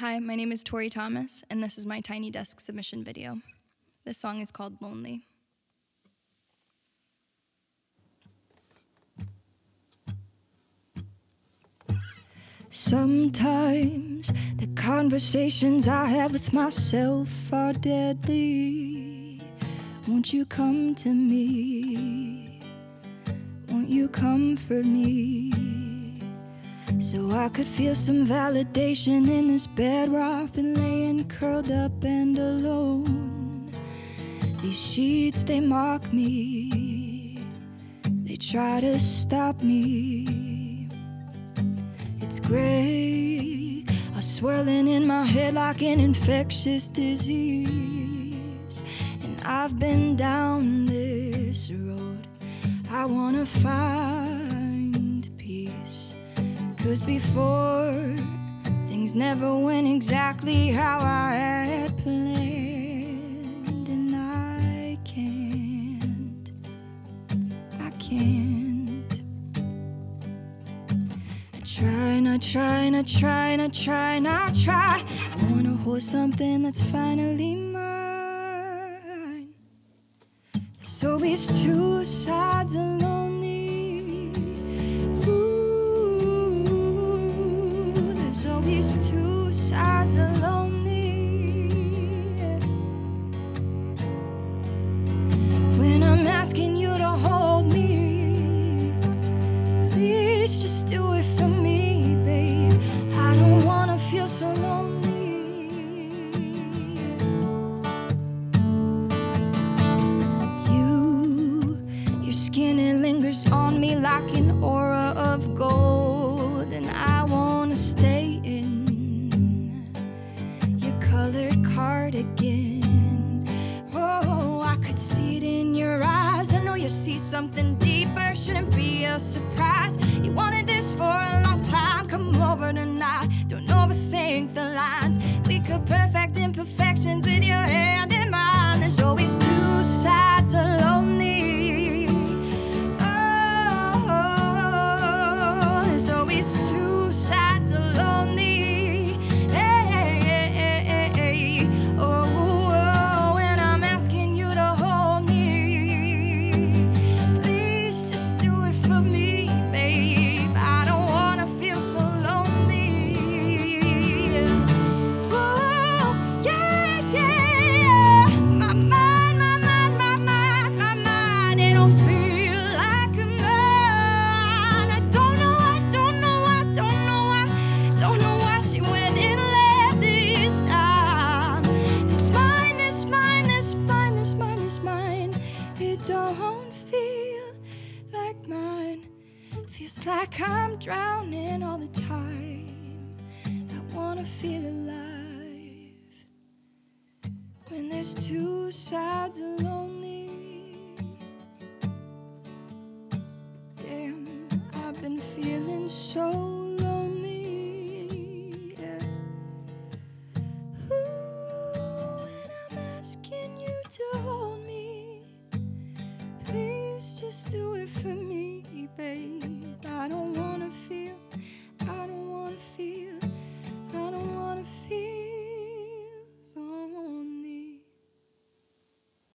Hi, my name is Tori Thomas, and this is my Tiny Desk submission video. This song is called Lonely. Sometimes the conversations I have with myself are deadly. Won't you come to me? Won't you comfort me? So I could feel some validation in this bed where I've been laying curled up and alone. These sheets, they mock me, they try to stop me. It's gray, I'm swirling in my head like an infectious disease. And I've been down this road, I wanna peace. Cause before, things never went exactly how I had planned. And I can't, I can't. I try and I try and I try and I try and I try. I wanna hold something that's finally mine. There's always two sides of please just do it for me, babe. I don't wanna feel so lonely. You, your skin, it lingers on me like an aura of gold, and I wanna stay in your colored cardigan. Oh, I could see it in your eyes. I know you see something deeper, shouldn't be a surprise. Perfect imperfections with your feel like mine. Feels like I'm drowning all the time. I wanna feel alive. When there's two sides of lonely. Damn, I've been feeling so for